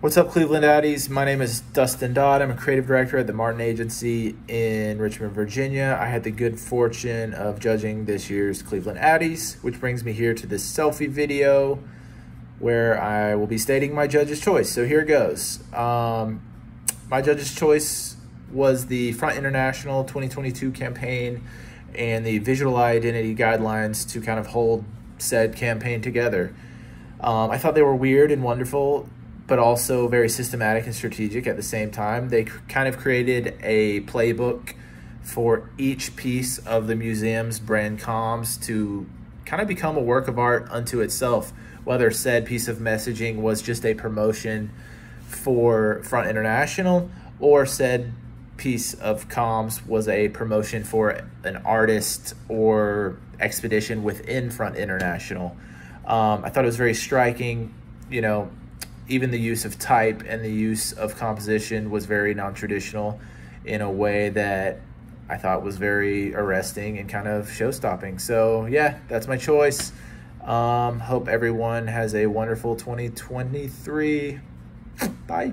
What's up, Cleveland Addies? My name is Dustin Dodd. I'm a creative director at the Martin Agency in Richmond, Virginia. I had the good fortune of judging this year's Cleveland Addies, which brings me here to this selfie video where I will be stating my judge's choice. So here goes. Um, my judge's choice was the Front International 2022 campaign and the visual identity guidelines to kind of hold said campaign together. Um, I thought they were weird and wonderful but also very systematic and strategic at the same time. They kind of created a playbook for each piece of the museum's brand comms to kind of become a work of art unto itself, whether said piece of messaging was just a promotion for Front International or said piece of comms was a promotion for an artist or expedition within Front International. Um, I thought it was very striking, you know, even the use of type and the use of composition was very non-traditional in a way that I thought was very arresting and kind of show-stopping. So yeah, that's my choice. Um, hope everyone has a wonderful 2023. Bye.